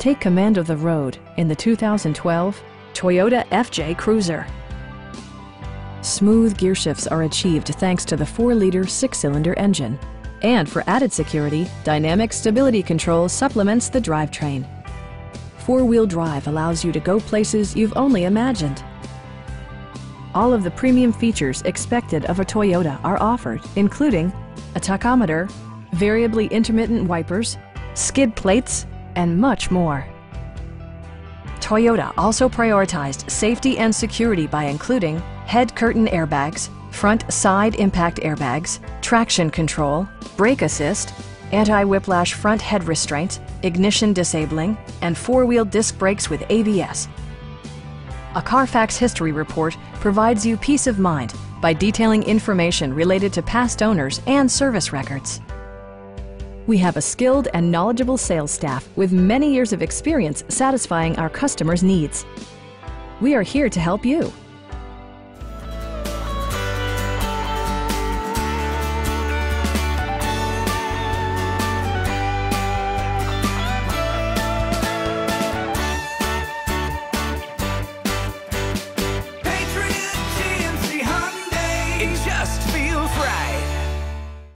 Take command of the road in the 2012 Toyota FJ Cruiser. Smooth gear shifts are achieved thanks to the 4-liter six-cylinder engine. And for added security, Dynamic Stability Control supplements the drivetrain. Four-wheel drive allows you to go places you've only imagined. All of the premium features expected of a Toyota are offered, including a tachometer, variably intermittent wipers, skid plates, and much more. Toyota also prioritized safety and security by including head curtain airbags, front side impact airbags, traction control, brake assist, anti-whiplash front head restraints, ignition disabling, and four-wheel disc brakes with ABS. A Carfax history report provides you peace of mind by detailing information related to past owners and service records. We have a skilled and knowledgeable sales staff with many years of experience satisfying our customers' needs. We are here to help you. Patriot GMC Hyundai, it just feels right.